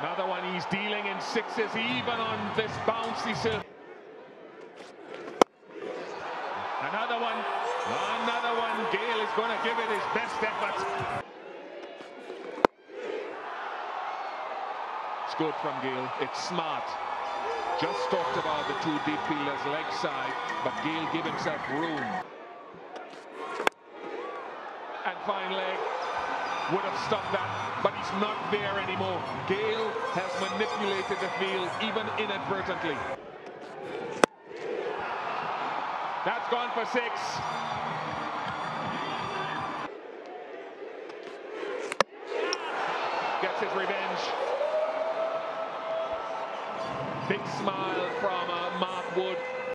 Another one, he's dealing in sixes even on this bouncy silk. Another one, another one. Gayle is going to give it his best effort. Good from Gayle. It's smart. Just talked about the two deep fielders leg side, but Gayle give himself room. And fine leg would have stopped that, but he's not there anymore. Gayle has manipulated the field, even inadvertently. That's gone for six. Gets his revenge. Big smile from uh, Mark Wood.